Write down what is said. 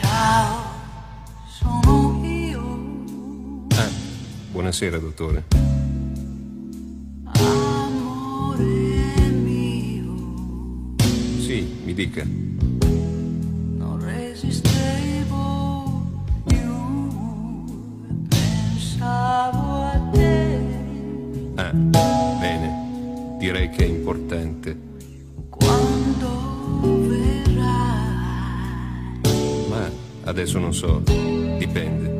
Ciao, sono io. Ah, buonasera, dottore. Amore mio, Sì, mi dica. non resistevo più. Pensavo a te. Ah, bene. Direi che è importante. Adesso non so. Dipende.